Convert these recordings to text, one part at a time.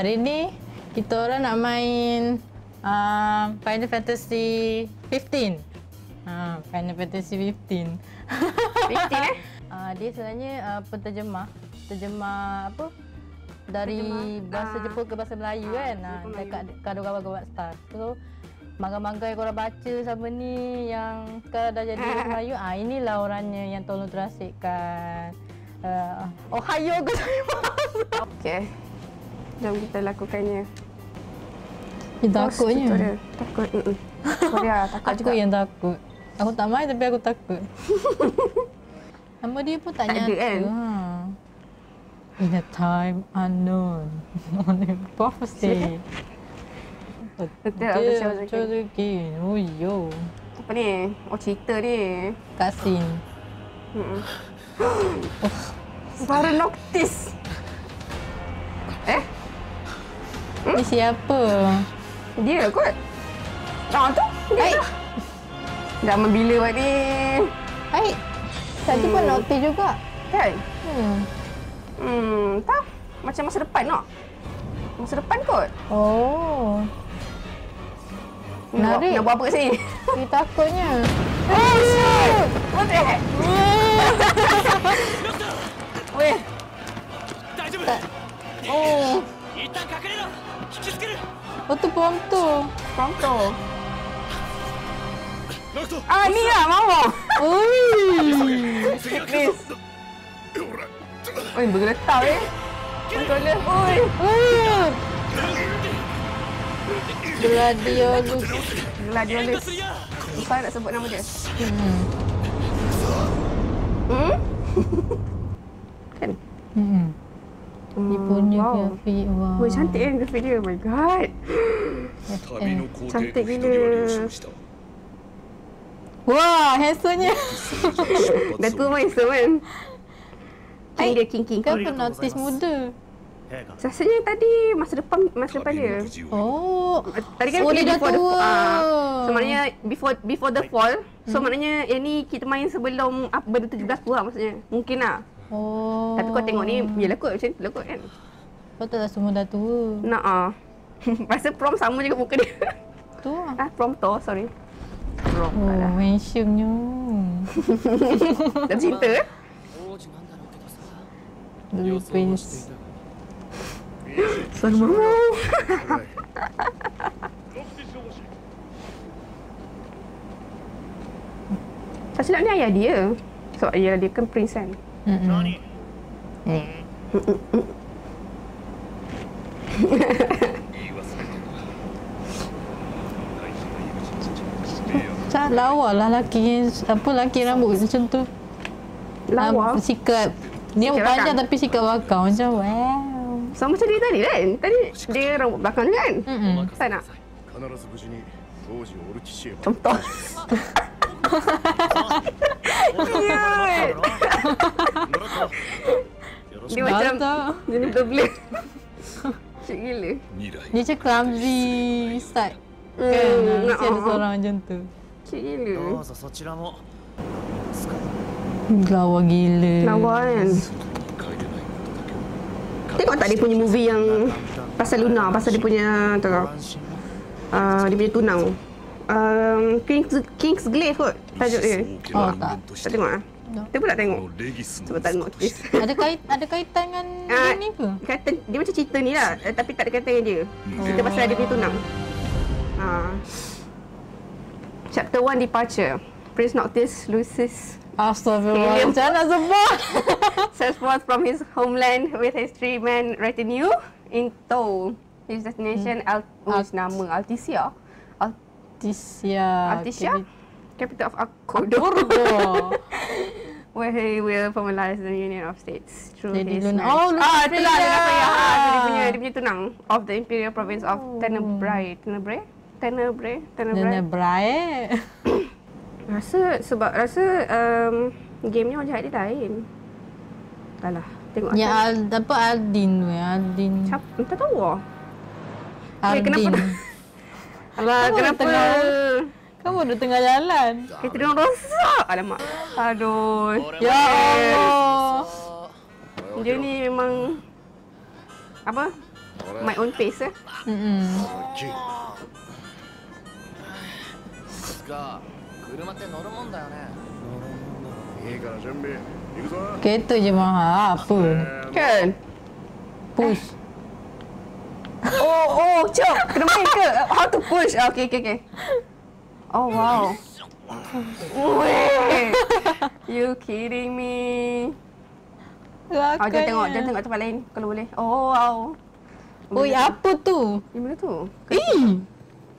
hari ni kita orang nak main uh, Final Fantasy 15. Ha, Final Fantasy 15. 15 eh? Uh, dia sebenarnya uh, penterjemah. Terjemah apa? Dari Penterjemah, bahasa ah. Jepun ke bahasa Melayu Ah, kan. Ha, Melayu. dekat kawan star. So mangga-mangga yang korang baca sama ni yang sekarang dah jadi bahasa Melayu. Ah inilah orangnya yang tolong terasikkan. Uh, Ohio gozaimasu. Okey. Jom kita lakukannya. Pause takutnya. tutorial. Takut. Mm-mm. Korea takut Aku juga. yang takut. Aku tak main tapi aku takut. Nama dia pun tak, Tak ada nyata. kan? Ha. In a time unknown. On a prophecy. Betul, aku Dia siap sikit. Chodokin. Oh yo. Apa ni? Oh cerita ni. Kasin. Mm-mm. Suara Noctis. Eh? Hmm? Ni siapa? Dia kot. Ah tu, dia Aik. tu. Dah membila buat ni. Baik. Satu hmm. pun noti juga. Kan? Hmm. Hmm, tak. Macam masa depan nak. No? Masa depan kot. Oh. Nak buat, nak buat apa kat sini? Dia takutnya. Oh, shit! What the heck? Weh. Oh. Oh tu pronto. Pronto. Ah, ni lah, Uy. Ui. Uy, Ui, bergeletak eh. Controller. Uy. Uy. Gladiolus. Gladiolus. Lupa nak sebut nama dia. Hmm. Hmm? kan? Hmm. Oh, ni punya wow. grafik wow. Wah, cantik kan grafik dia. Oh my god. Cantik gila. Wah, handsome-nya. Dah tua main so kan. King dia king king. Kan pun notice muda. Rasanya tadi masa depan masa depan dia. Oh, tadi kan oh, so dia dah tua. the. Uh, ah, so maknanya before before the fall. So hmm. maknanya yang ni kita main sebelum apa benda 17 tu lah maksudnya. Mungkin lah. Oh. Tapi kau tengok ni, ya lekut macam lekut kan? Kau tahu semua dah tua. Nak ah. Rasa prom sama juga muka dia. Tu ah. Ah, prom to, sorry. Prom oh, lah. mentionnya. dah cinta eh? Lalu prince. Sang mama. Tak silap ni ayah dia. Sebab so, ayah dia kan prince kan. Macam lawa lah lelaki Apa lelaki rambut macam tu. Lawa uh, Sikat Dia bukan panjang tapi sikat belakang Macam wow. Sama macam dia tadi kan? Tadi dia rambut belakang kan? Hmm. Tak nak. Contoh. macam jenis pelik-pelik. Cik gila. Dia macam clumsy start. Mm, kan? Mesti ada seorang macam tu. Cik gila. Lawa gila. Lawa kan? Tengok tak dia punya movie yang pasal Luna, pasal dia punya tu uh, dia punya tunang. Um, King's, King's Glaive kot tajuk dia. Oh, tak. Tak tengok ah. Kita pula nak tengok. Sebab tak kes. ada kait ada kaitan dengan uh, ni ke? Kata, dia macam cerita ni lah. Uh, tapi tak ada kaitan dengan dia. Hmm. Cerita pasal ada pintu enam. Uh. Ah. Chapter 1 Departure. Prince Noctis loses Astaghfirullah. Macam mana sebut? Sets forth from his homeland with his three men retinue in tow. His destination, hmm. Al oh, Alt- nama, Altisia. Altisia. Altisia? Capital of Akodoro. Where he will formalize the Union of States through Jadi his marriage. oh, Luna ah, itulah Luna Freya. Freya. Ah, tu dia punya dia punya tunang of the Imperial Province of Oh. Tenebrae. Tenebrae? Tenebrae? Nana Tenebrae. Brae. Rasa sebab rasa um, game ni orang jahat dia lain. Alah, tengok Ya. Al, apa Aldin we Aldin. Siapa? Entah tahu lah. Aldin. kenapa? Alah, kenapa? tengah- kamu duduk tengah jalan. Kereta dia rosak. Alamak. Aduh. Ya Allah. Dia ni memang... Apa? My own pace, eh? -hmm. Kereta je mahal. Apa? Kan? Push. Eh. Oh, oh, cok. Kena main ke? How to push? Ah, okay, okay, okay. Oh wow. you kidding me? Lakanya. Oh, jangan tengok, jangan tengok tempat lain kalau boleh. Oh wow. Oi, apa tu? Di mana tu? Eh.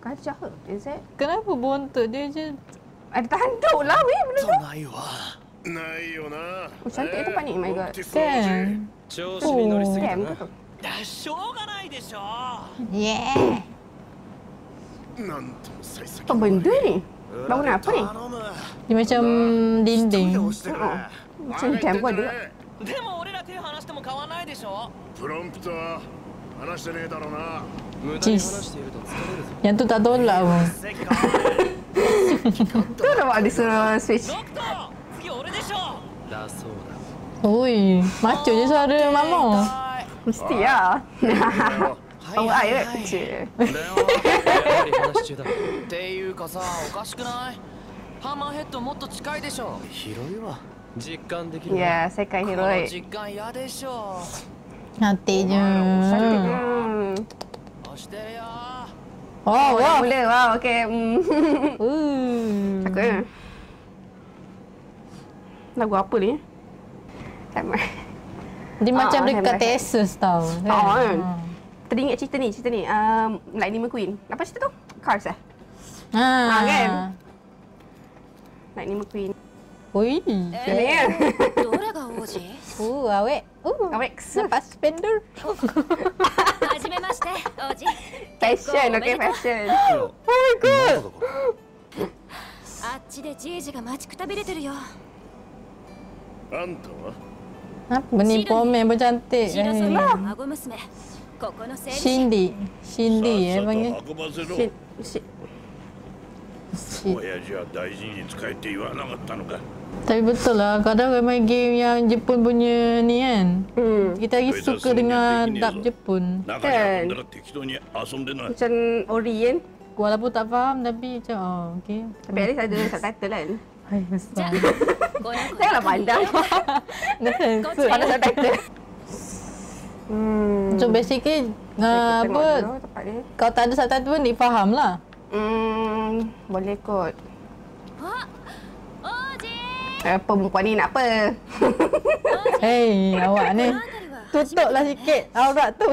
Kacau ke? Is it? Kenapa bontot dia je? Ada tahantuk lah weh benda tu. Oh, tak ada. Oh kan? oh. kan, yeah. なんとも幸先 Apa benda ni? Bangunan apa ni? 頼む Dia macam 一人で dinding. 押してくれ Macam jam pun ada. でも俺ら手離しても変わんないでしょプロンプトは話してねえだろうな無駄に話していると疲れるぞ Yang tu tak tolak pun. せっかく Tu nampak dia suruh switch. ドクター次俺でしょだそうだ Oi, macu je suara mama. Mesti lah. はいはい、はい、っていうかさおかしくない？ハンマーヘッドもっと近いでしょ広いわ。実感できるいや世界広い。実感嫌でしょなっている。うん押してるよ。おおおれはオッケー。うん。かっこいい lagu Ah. Teringat cerita ni, cerita ni. Um, Lightning McQueen. Apa cerita tu? Cars eh? Ah, Ah, kan? Lightning McQueen. Ui. Macam ni kan? どれが王子 Uh, awet. Uh, Awek. Lepas spender. はじめまして王子 Fashion, okay, fashion. Oh my god. あっちでじいじが待ちくたびれてるよあんたは Apa ni pomen pun cantik. 白そ Eh. の孫娘ここの整理士 Cindy. Cindy さ eh っさ panggil. と運ばせろ Shit. Shit. Shit. 親父は大事に使えって言わなかったのか Tapi betul lah kadang orang main game yang Jepun punya ni kan. Hmm. Kita lagi Beza suka seni dengan yang tinggi dub tu. Jepun. 中に運んだら適当に遊んでな Macam ori kan? Walaupun tak faham tapi macam oh okey. Tapi at least ada subtitle kan? Hai じゃ besar. あこの子 Janganlah pandang. Dah sensor. Ada subtitle. Hmm. So basically, hmm. uh, apa, dulu, kau tak ada subtitle pun dia lah. Hmm, boleh kot. Eh, apa perempuan ni nak apa? Hei, awak ni. Tutuplah sikit aurat tu.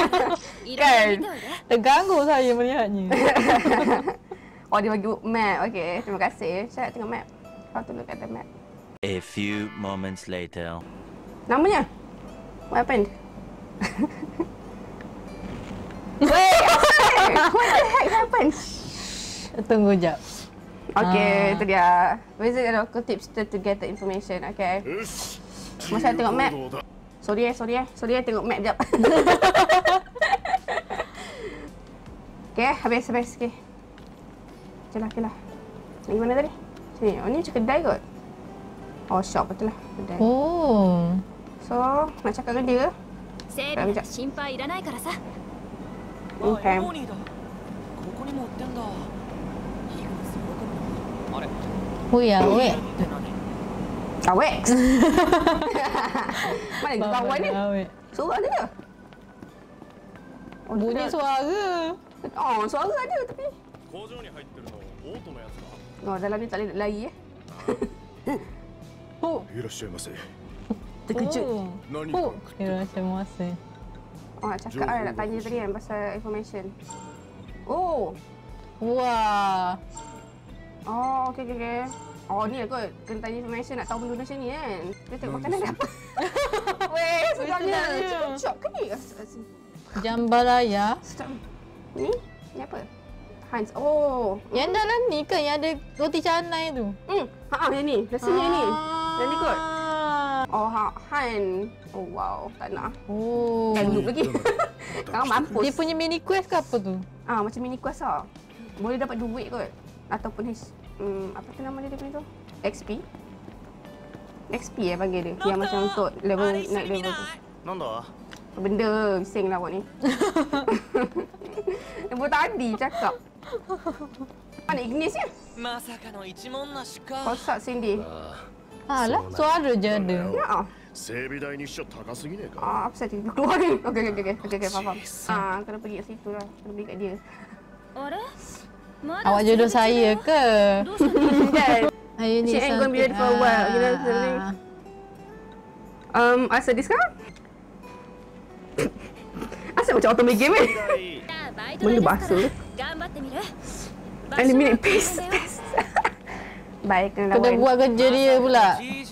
kan? Terganggu saya melihatnya. oh, dia bagi map. Okay, terima kasih. Saya tengok map. Kau tunjuk kat map. A few moments later. Namanya? What happened? Wait, what the heck happened? Tunggu jap. Okay, ah. itu dia. Ya. Visit the local tipster to get the information, okay? Masa tengok map. Sorry eh, sorry eh. Sorry eh, tengok map jap. okay, habis, habis. Okay. Okay lah, okay lah. Ini mana tadi? Sini, oh ni macam kedai kot. Oh, shop betul lah. Kedai. Oh. So, nak cakap dengan dia 整備な心配いらないからさ。Okay. ここにも売ってんだ。あれ。おやおや。Awek. Mana kita kawan ni? Suara dia. Oh, Bunyi dia. suara. Oh, suara dia tapi. Oh, dalam ni tak boleh lari eh. oh. いらっしゃいませ。Terkejut. Oh. 何 Oh. か Kira macam masa. Oh, nak cakap kan, nak tanya tadi kan pasal information. Oh. Wah. Oh, okey okey okey. Oh, ni lah kot. Kena tanya information nak tahu benda macam ni kan. Kita tengok makanan dia apa. Weh. Chicken chop ke ni? Jambalaya. Sedap. Ni? Ni apa? Hans. Oh. Yang dalam ni kan yang ada roti canai tu. Hmm. Ha yang ni. Rasanya ni. Yang ni kot. Oh hand oh wow nak, oh. Tanjuk lagi. Kau mampus. Dia punya mini quest ke apa tu? Ah macam mini quest ah boleh dapat duit kot. Ataupun his um, apa tu nama dia dia punya tu? Xp xp eh panggil dia. Nanda. yang macam untuk level naik level tu. nonda benda bising lah awak ni. Nampak tadi cakap. Mana Ignis ya? Masakan ichimon nashi ka. Kosak Cindy. Uh. Ah, Alah, suara je ada. Ya. Sebi dai ni shot tak asing ni kan? Ah, apa sini? Keluar ni. Okey okey okey. Okey okey, faham. Ah, kena pergi kat situ lah. Kena pergi kat dia. Oras? Awak jodoh saya ke? Kan. Ayuh ni. Saya going be for a while. Kita sini. Um, asal this kan? Asal macam auto game eh. ni. Mana bahasa? Gambar Tamira. Eliminate peace baik kena lawan. Kena buat kerja dia pula.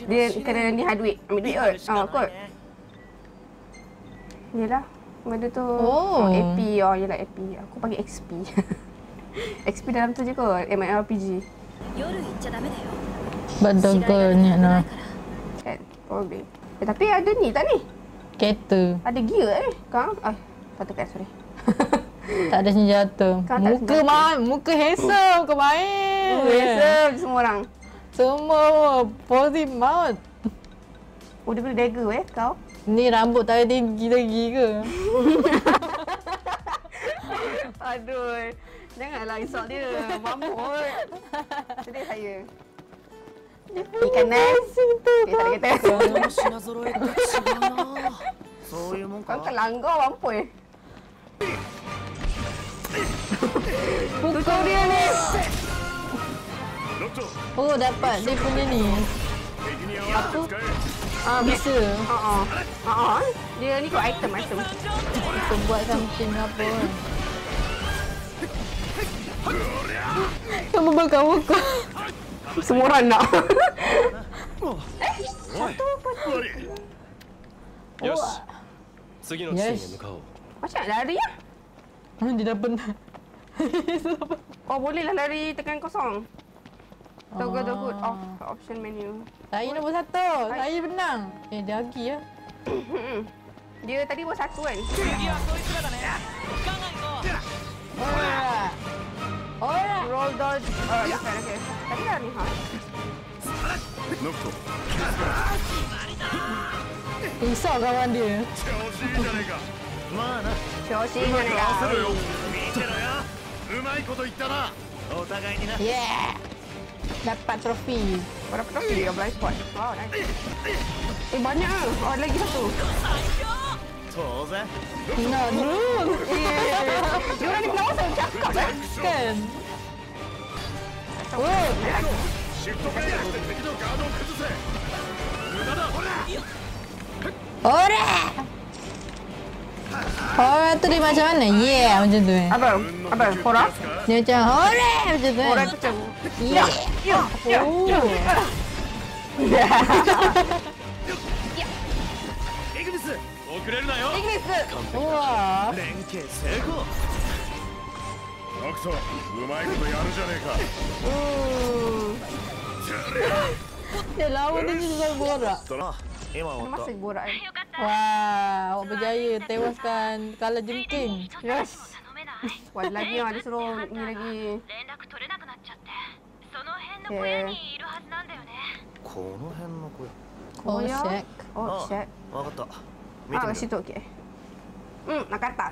Dia kena ni hard duit, ambil duit kot. Ha, oh, kot. Yalah. Benda tu oh. oh AP oh yalah AP. Aku panggil XP. XP dalam tu je kot. MMORPG. Berdegarnya nak. Kan? Boleh. Eh, tapi ada ni tak ni? Kereta. Ada gear eh? Kang? Ah, patutkan sorry. tak ada senjata. Kau muka mah, muka handsome kau main yeah. biasa semua orang. Semua positif maut. Oh, dia boleh dagger eh kau? Ni rambut tak tinggi lagi ke? Aduh. Janganlah insult dia. Mamut. Jadi saya. Ikan nasi tu. Kita kata. Kau tak langgar mampu Pukul dia ni. Oh dapat dia punya ni. Apa? Ah bisa. Ha ah. Ha Dia ni kau item item. Kau buat something apa. Kau kamu kau. Semua orang nak. eh, satu apa tu? Oh. Yes. Sugino yes. Macam nak lari. Ya? Dia dah oh, bolehlah lari tekan kosong. Toggle the hood off option menu. Saya nombor satu. I... Saya benang. Eh, dia lagi ya. dia tadi buat satu kan? Ora. Ora. Roll dodge. Oh, okay, Okay. Tadi dah ni ha. Noko. Risau kawan dia. Mana? 調子いいじゃねえか。うまいこと言ったな。お互いにな。イエー。Dapat trofi. Berapa trofi? 13 point. Wow, nice. Eh, banyak lah. Oh, lagi satu. No, no. Eh. Dia orang ni pula masa cakap eh. Kan? Oh, Shift! Ora tu dia macam mana? Yeah, macam tu eh. Apa? Apa? Hora? Dia macam ora macam tu. Hora kan? tu macam... Yeah. Oh. イグニス遅れるなよ Wah. 連携成功アクソうまいことやるじゃねえか Dia lawan dia susah borak. あ今終わっ Masa borak kan? Wah, awak berjaya tewaskan kala jengking. Yes. Wah, lagi yang ada suruh ni lagi. 連絡取れなくなっちゃってその辺の小屋にいるはずなんだよねたこの辺の声 Oh, ya. check. Oh, check. わかった見 Ah, てみ kat る situ okey. Hmm, nak kata.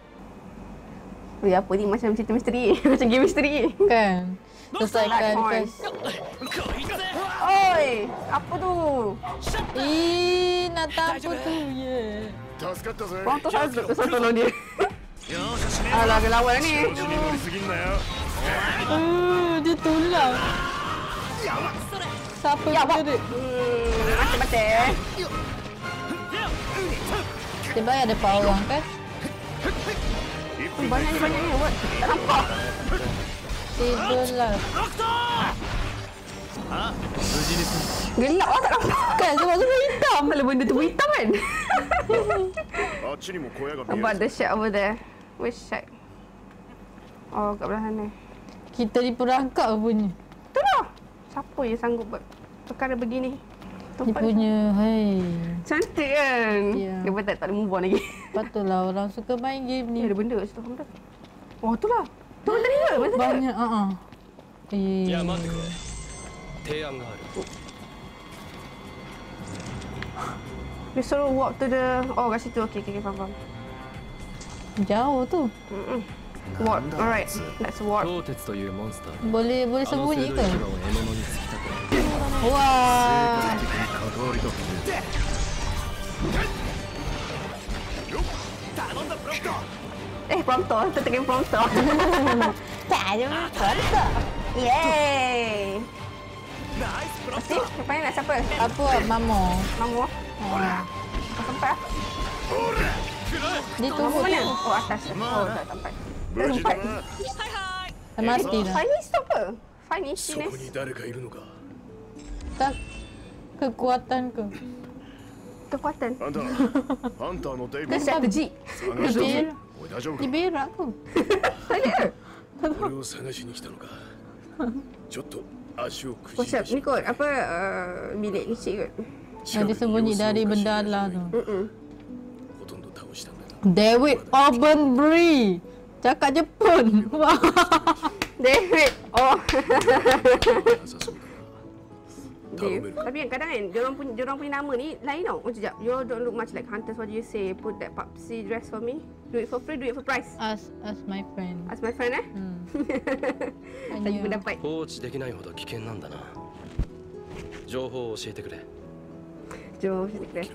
Weh apa? Ni macam cerita misteri. Macam game misteri. Kan? Selesaikan quest kan? Oi! Apa tu? Eh nak apa tu ye. Orang tu saya tolong dia. Alah dia lawan ni. Uh, dia tulang. Siapa ya, dia? Hmm, dia Mati-mati Sebab ada power orang kan? Banyaknya banyak ni buat. Tak Nampak. Sebelah. Gelap lah tak nampak kan. Sebab tu hitam. Kalau benda tu hitam kan. Nampak ada shack over there. Where's shack? Oh kat belah sana. Kita diperangkap pun ni. Tu lah. Siapa yang sanggup buat perkara begini? Dia punya, hai. Cantik kan? Ya. Yeah. Dia tak, tak boleh move on lagi. Patutlah orang suka main game ni. Ya, ada benda kat situ. Oh, tu lah. Tu tadi ke? Masa Banyak, ah. ah. Uh -huh. Eh. Ya, Matku. Oh. Dia suruh walk to the... Oh, kat situ. Okey, okey, okay, faham, faham. Jauh tu. Mm -mm. Warp. Alright, let's walk. Boleh, boleh sembunyi ke? 牙を獲物に突きたく Wah. 関わりだ Eh, prompter. Kita tekan prompter. tak ada prompter. Yeay. Pasti, lepas ni nak siapa? Apa mamo? Mamu. Ah. Kau sampai lah. Dia Mamu tunggu mana? tu. Oh, atas. Oh, tak sampai. 無事だな MRT dah. Finish tu apa? Finish そ ni. こに誰かいるのか Tak kekuatan ke? Kekuatan. あんたハンターのデイビ Dia ッ strategi. 探したぞおい大丈夫 Dia か berak ke? 俺を探しに来たのかちょっと足をく Oh, じい siap. て Ni kot. Apa? Uh, bilik kecil kot. Yang disembunyi dari benda lah tu. Mm-mm. ほとんど倒したんだが David Aubenbury. Cakap Jepun. Wah. David. Oh. なさそうだな Dave. Tapi kan kadang kan, diorang punya, diorang punya nama ni lain tau. Oh, sekejap. You all don't look much like hunters. What do you say? Put that Pupsy dress for me. Do it for free, do it for price. As as my friend. Ask my friend eh. Hmm. Lagi Tanya. pendapat. 放置できないほど危険なんだな情報を教えてくれ Jom, sini kita.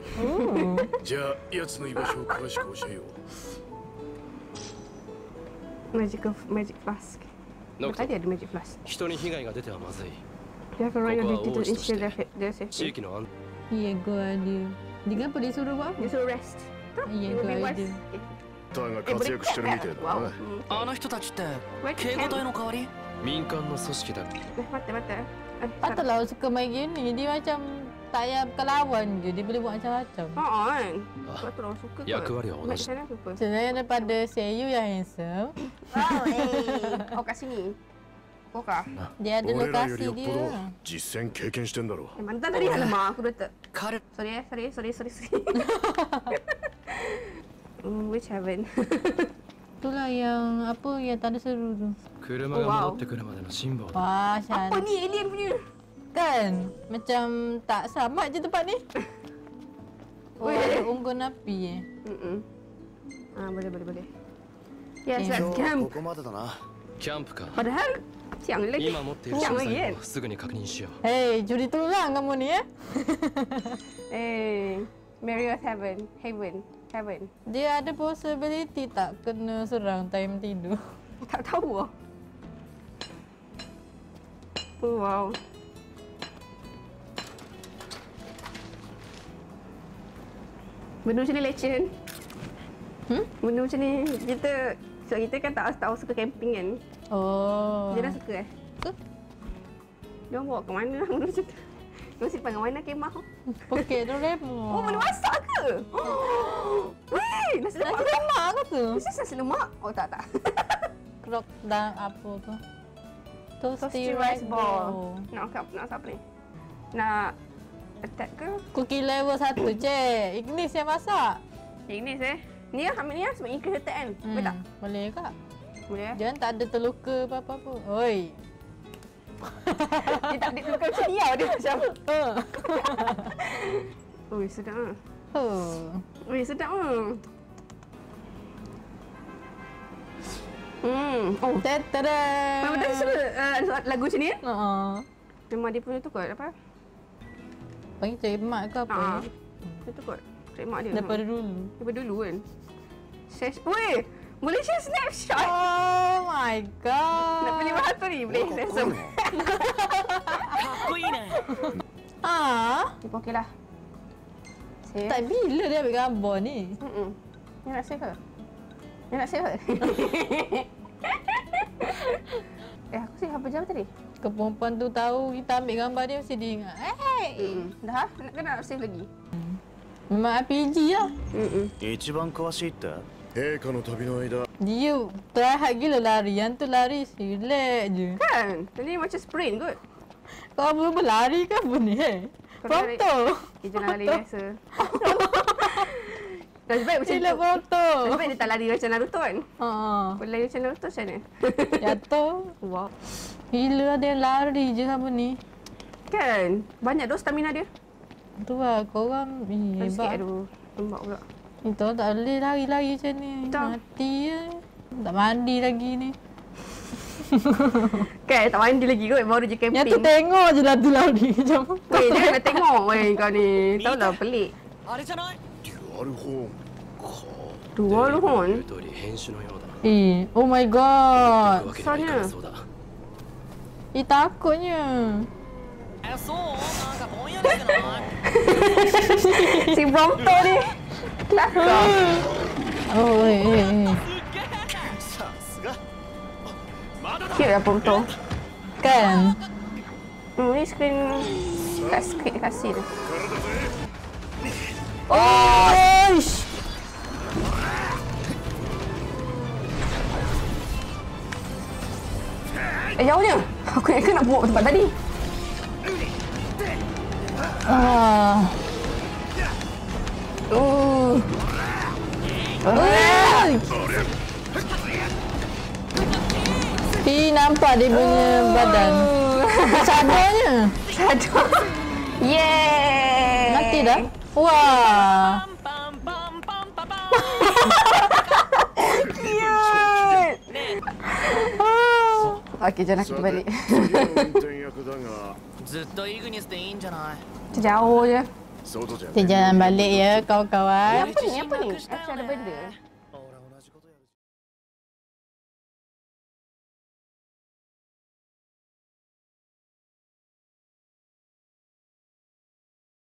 じゃあ奴の居場所を詳しく教えよう Magical magic flask. ノクト Tadi ada magic flask. 人に被害が出てはまずい You have a right ここは duty to 王子として ensure their, their 地 safety. 域の安 Ya, go ada. Dia kenapa dia suruh buat apa? Dia suruh rest. Tahu? Ya, You will be go wise. ada. Okay. ターが Eh, 活 boleh 躍してるみたい clap だ Wow. な Hmm. あの人たちって Wait, 警護隊の代わり民間の組織だ Eh, mata, mata. Eh, Patutlah orang suka main game ni. Dia macam tak payah bukan lawan je. Dia boleh buat macam-macam. Oh, kan. Ah, Betul orang suka kot. yakawari wa Mat onashi. sana apa? Sebenarnya daripada Seiyu yang handsome, Oh, eh. Oh, kat sini. kau kah? Dia ada lokasi dia. Jisen kekian sten daro. Mantan dari mana mah? Aku dah eh, ter. Sorry, sorry, sorry, sorry, sorry. Mm, which heaven? Itulah yang apa yang tak seru tu. Oh, wow. Wah, apa ni alien punya? Kan? Macam tak selamat je tempat ni. Oh, ada unggun api eh. Mm -mm. Ah, boleh, boleh, boleh. Yes, okay. let's camp. ここまでだなキャンプか Padahal siang lagi. 今持っている siang 詳 lagi 細 kan? をすぐに確認しよう Hei, curi tulang kamu ni eh. Eh, Marriott Heaven, Heaven, Heaven. Dia ada possibility tak kena serang time tidur. Tak tahu lah. Oh, wow. Benda macam ni leceh kan? Hmm? Benda macam ni kita so kita kan tak tahu suka camping kan. Oh. Dia dah suka eh? Suka. Dia bawa ke mana lah benda macam tu. Dia simpan kat mana kemah tu? Poket Doraemon. Oh, boleh masak ke? Weh, nasi lemak. Nasi lemak ke tu? Mesti nasi lemak? Oh, tak, tak. Krok dan apa tu? Toasty Toasty, rice ball. Nak apa? Nak apa ni? Nak attack ke? Cookie level 1 cik. Ignis yang masak. Ignis eh. Ni lah, ambil ni lah sebab Ignis attack kan? Boleh tak? Boleh kak. Boleh eh? Jangan tak ada terluka apa-apa pun. Oi. Dia tak dia bukan macam ni tau. Dia macam... Uh. Ui, sedap lah. Huh. Ui, sedap lah. Hmm. Oh. Memang dah suka uh, lagu macam ni eh? Uh-uh. Memang dia punya tu kot. Apa? Panggil trademark ke apa? Ah. ni? Itu kot. Trademark dia. Daripada hmm. dulu. Daripada dulu kan. Ses weh, boleh share snapshot. Oh my god. Nak beli bahan tu ni, boleh oh, share sem. ini. Ha. Tu okey lah. Save. Tak bila dia ambil gambar ni? Mm-mm. Ni nak save ke? Ni nak save ke? eh, aku save apa jam tadi? Kepompon tu tahu kita ambil gambar dia mesti dia ingat. Eh, hey. mm. dah nak kena save lagi. Memang RPG lah. Mm-mm. Dia terahat gila lari. Yang tu lari, relax je. Kan? Jadi macam sprint kot. Kau berubah berlari ke apa ni eh? Foto! Okay, jangan lari biasa. Dah sebaik macam Hila tu. Hilang foto. Sebaik dia tak lari macam Naruto kan? Haa. Boleh lari macam Naruto macam mana? Jatuh. Wow. Gila dia lari je apa ni. Kan? Banyak dos stamina dia. Tu lah, korang ni hebat. Sikit dulu. Pula. Kita tak boleh lari-lari macam ni. Tak. Mati je. Tak mandi lagi ni. kan, tak mandi lagi kot. Baru je camping. Yang tu tengok je lah tu lari. Macam tu. Eh, jangan tengok weh kau ni. Tahu lah pelik. Dual horn? Eh, oh my god. Soalnya. Eh, takutnya si pronto oh, eh, ni claro. Oh, eh, eh. qué era pronto screen muy screen kasih tu. oh ya oye aku nak kena buat tempat tadi. Ah. Oh. Nampak dia punya oh. badan. Sadarnya. Sadar. Yeay. Mati dah. Wah. Okay, jangan kita balik. 次の運転役だがずっとイグニスでいいんじゃない Jauh je. 外じゃ Kita jalan balik ya kawan-kawan. Apa ni? Apa ni? Aku ada benda.